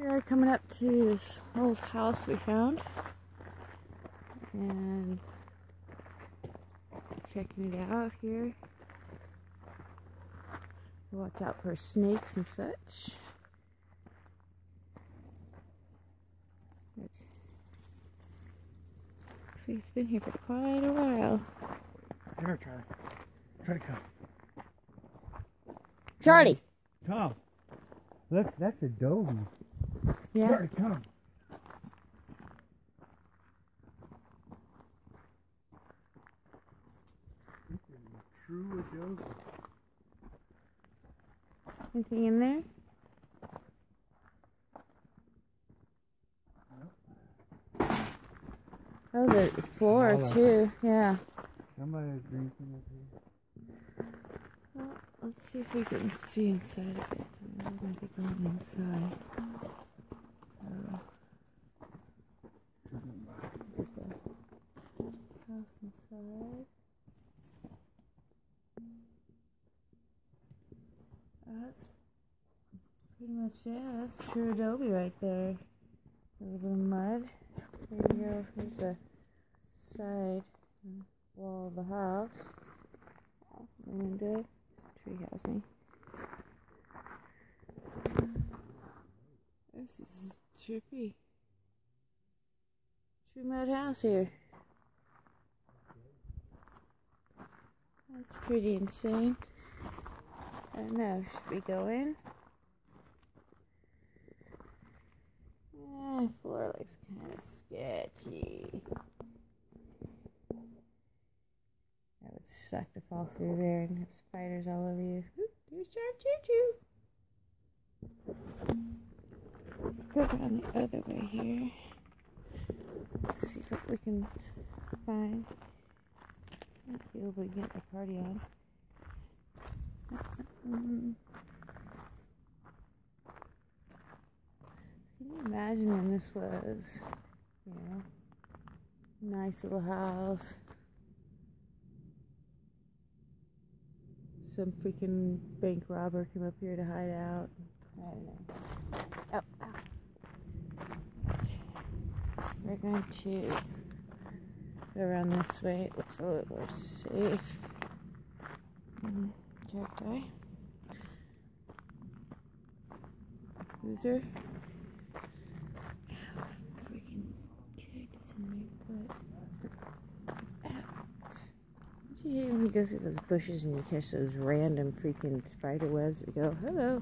We are coming up to this old house we found and checking it out here. Watch out for snakes and such. Looks like it's been here for quite a while. Here, Charlie. Try to come. Charlie! Come. Look, that's Adobe. Yeah. Charlie, come. True. Anything in there? Oh, the floor too. Yeah. Somebody's drinking up here. Well, let's see if we can see inside of it. Going to be going inside. Inside. That's pretty much yeah. That's true adobe right there. A little mud. There you go. Here's the side wall of the house. Window. Tree has me. This is trippy. True mud house here. That's pretty insane. I don't know, should we go in? Eh, floor looks kind of sketchy. That would suck to fall through there and have spiders all over you. Oop, There's our choo choo. Let's go down the other way here. Let's see what we can find. Might be able to get the party on. Can you imagine when this was, you know, nice little house? Some freaking bank robber came up here to hide out. I don't know. Oh, ow. We're going to go around this way. It looks a little more safe. Mm, Cacti. Loser. We can cactus in there, but. Hate when you go through those bushes and you catch those random freaking spider webs that go, hello?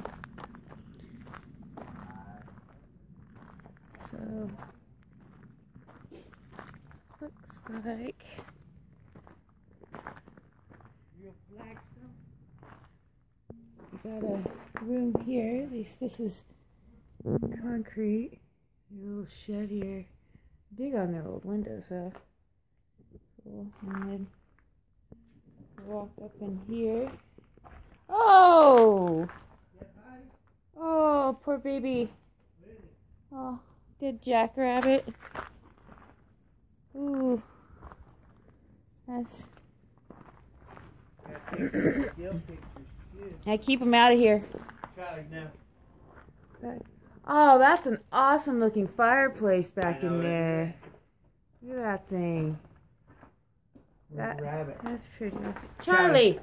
So, looks like we got a room here. At least this is concrete. A little shed here. Dig on their old windows, so cool. And then walk up in here. Oh! Oh, poor baby. Oh, dead jackrabbit. Ooh. That's. I keep him out of here. Oh, that's an awesome looking fireplace back know, in there. Look at that thing. That-. That's pretty awesome. Charlie!